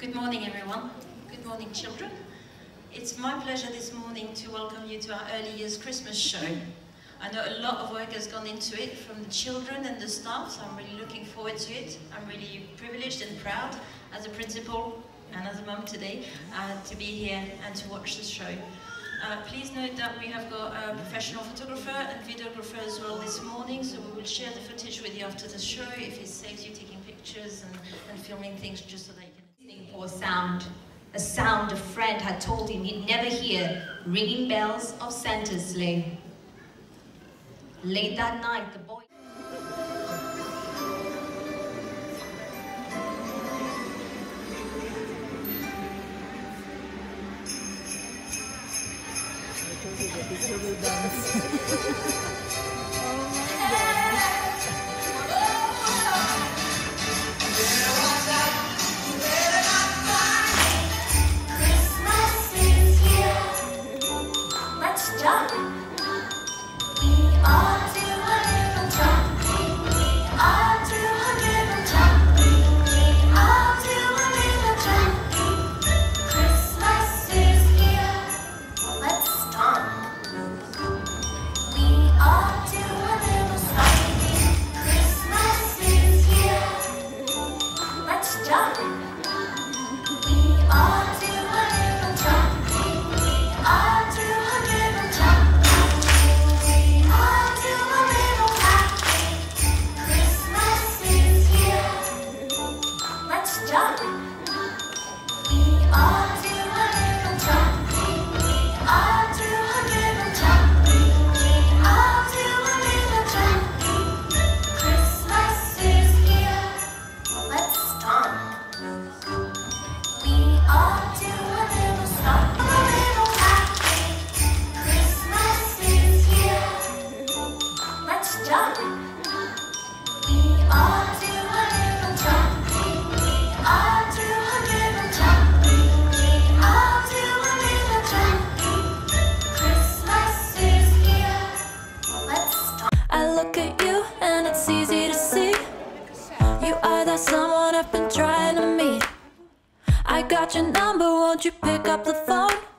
Good morning, everyone. Good morning, children. It's my pleasure this morning to welcome you to our early years Christmas show. I know a lot of work has gone into it from the children and the staff, so I'm really looking forward to it. I'm really privileged and proud as a principal and as a mum today uh, to be here and to watch the show. Uh, please note that we have got a professional photographer and videographer as well this morning, so we will share the footage with you after the show if it saves you taking pictures and, and filming things just so that can... Sound, a sound a friend had told him he'd never hear, ringing bells of Santa's sleigh. Late that night, the boy... someone I've been trying to meet I got your number, won't you pick up the phone?